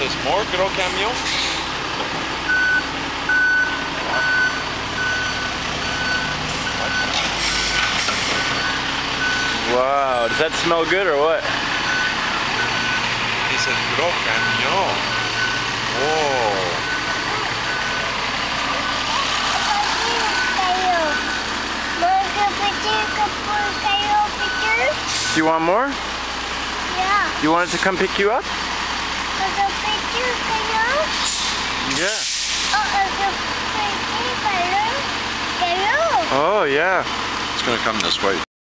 says more gros camion. Wow, does that smell good or what? He says gros camion. Whoa. Do you want more? Yeah. You want it to come pick you up? Yeah. Oh? Oh, yeah. It's gonna come this way.